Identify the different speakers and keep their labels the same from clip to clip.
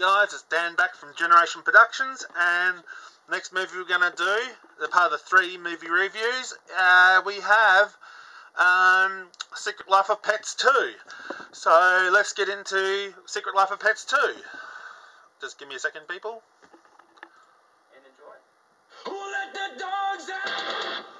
Speaker 1: guys, it's Dan back from Generation Productions, and next movie we're going to do, the part of the three movie reviews, uh, we have um, Secret Life of Pets 2. So let's get into Secret Life of Pets 2. Just give me a second, people.
Speaker 2: and enjoy.
Speaker 3: Who let the dogs out?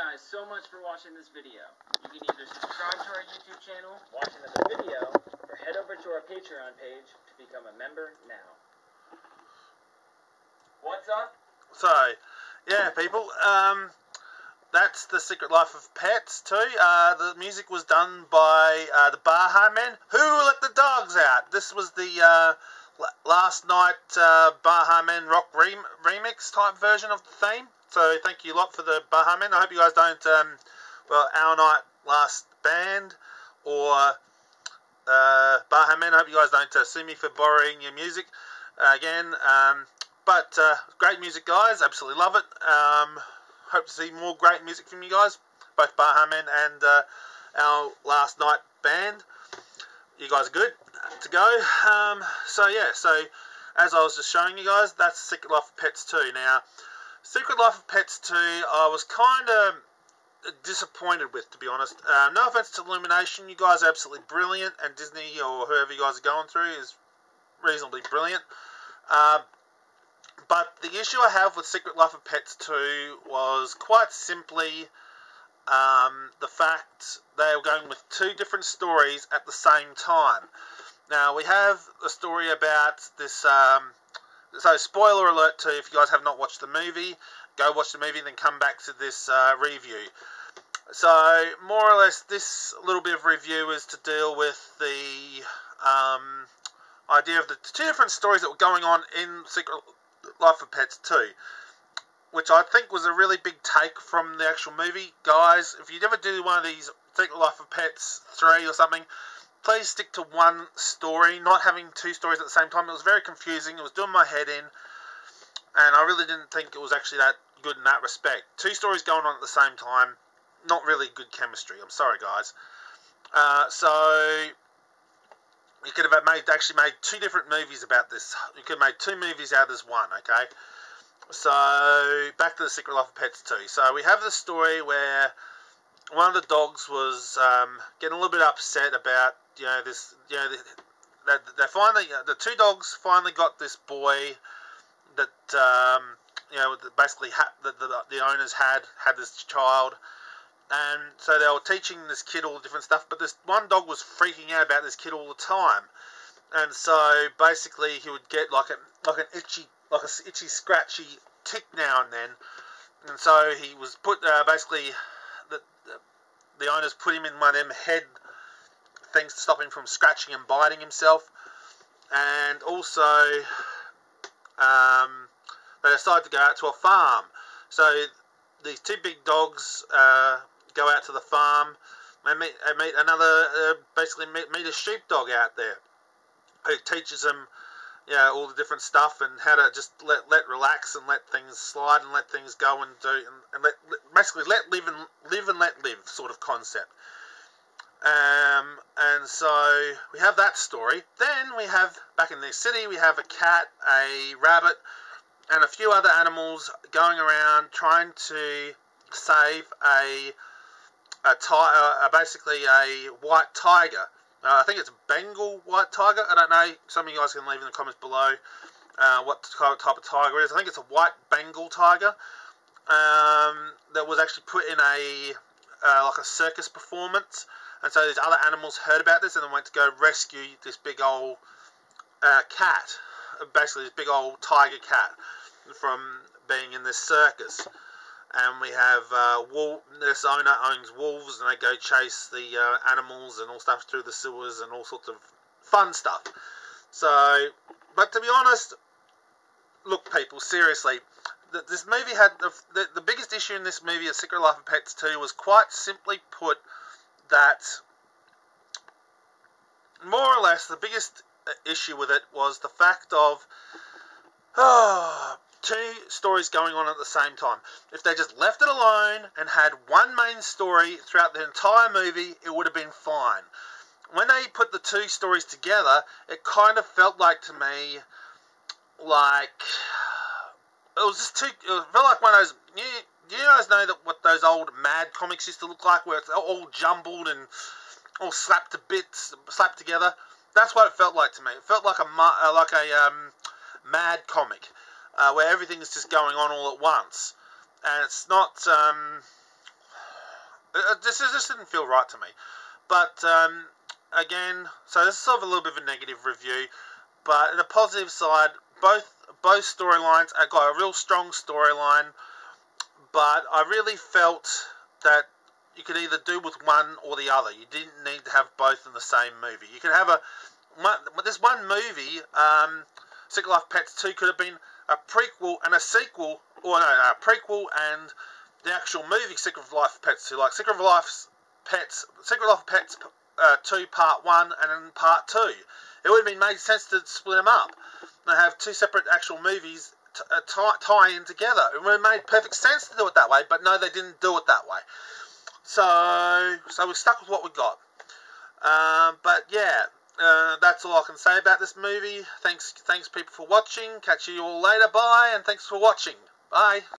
Speaker 2: Guys so much for watching this video. You can either subscribe to our YouTube channel, watch another video, or head over to our Patreon page to become a member now. What's up?
Speaker 1: So, yeah, people, um, that's the Secret Life of Pets too. Uh, the music was done by uh, the Baha Men. Who let the dogs out? This was the uh, last night uh, Baha Men rock rem- remix type version of the theme. So thank you a lot for the Baha Men. I hope you guys don't, um, well, our night last band or uh, I hope you guys don't uh, sue me for borrowing your music uh, again. Um, but uh, great music, guys. Absolutely love it. Um, hope to see more great music from you guys, both Baha Men and uh, our last night band. You guys are good to go. Um, so yeah, so as I was just showing you guys, that's Secret Life of Pets 2. Now, Secret Life of Pets 2, I was kind of disappointed with, to be honest. Uh, no offense to Illumination, you guys are absolutely brilliant, and Disney or whoever you guys are going through is reasonably brilliant. Uh, but the issue I have with Secret Life of Pets 2 was quite simply um, the fact they were going with two different stories at the same time. Now, we have a story about this. Um, so, spoiler alert to if you guys have not watched the movie, go watch the movie then come back to this uh, review. So, more or less, this little bit of review is to deal with the um, idea of the two different stories that were going on in Secret Life of Pets 2, which I think was a really big take from the actual movie. Guys, if you ever do one of these Secret Life of Pets 3 or something, please stick to one story, not having two stories at the same time. It was very confusing, it was doing my head in, and I really didn't think it was actually that good in that respect. Two stories going on at the same time, not really good chemistry. I'm sorry, guys. Uh, so you could have made actually made two different movies about this. You could have made two movies out as one. Okay. so back to the Secret Life of Pets 2. So we have the story where one of the dogs was um, getting a little bit upset about you know this you know that they finally the two dogs finally got this boy that um, you know basically ha- the, the the owners had had this child. And so they were teaching this kid all different stuff but this one dog was freaking out about this kid all the time. And so basically he would get like a like an itchy like a itchy scratchy tick now and then. And so he was put uh, basically the owners put him in one of them head things to stop him from scratching and biting himself. And also um, they decided to go out to a farm. So these two big dogs uh, go out to the farm they meet, meet another uh, basically meet, meet a sheepdog out there who teaches them yeah, all the different stuff and how to just let let relax and let things slide and let things go and do and, and let, basically let live and live and let live sort of concept. Um, and so we have that story. Then we have back in the city we have a cat, a rabbit, and a few other animals going around trying to save a a ti- uh, basically a white tiger uh, I think it's a Bengal white tiger. I don't know. Some of you guys can leave in the comments below uh, what type of tiger it is. I think it's a white Bengal tiger um, that was actually put in a uh, like a circus performance. And so these other animals heard about this and then went to go rescue this big old uh, cat, basically this big old tiger cat from being in this circus and we have uh, wolf, this owner owns wolves and they go chase the uh, animals and all stuff through the sewers and all sorts of fun stuff. So, but to be honest, look, people, seriously, this movie had the, the, biggest issue in this movie, A Secret Life of Pets 2, was quite simply put that more or less the biggest uh, issue with it was the fact of oh, two stories going on at the same time. If they just left it alone and had one main story throughout the entire movie, it would have been fine. When they put the two stories together, it kind of felt like to me like it was just too. It felt like one of those. You, you guys know that what those old Mad comics used to look like, where it's all jumbled and all slapped to bits, slapped together. That's what it felt like to me. It felt like a uh, like a um, Mad comic uh, where everything is just going on all at once, and it's not. Um, this just didn't feel right to me. But um, again, so this is sort of a little bit of a negative review, but the positive side, both both storylines I got a real strong storyline, but I really felt that you could either do with one or the other. You didn't need to have both in the same movie. You could have a one, this one movie, um, Secret Life Pets 2, could have been a prequel and a sequel, or no, a prequel and the actual movie Secret of Life Pets 2, like Secret of Life Pets, Secret of Life Pets uh, 2 Part 1 and then Part 2. It would have been made sense to split them up and have two separate actual movies t- uh, tie, tie in together. It would have made perfect sense to do it that way, but no, they didn't do it that way. So, so we're stuck with what we got. Um, but yeah, uh, that's all I can say about this movie. Thanks, thanks people for watching. Catch you all later. Bye, and thanks for watching. Bye.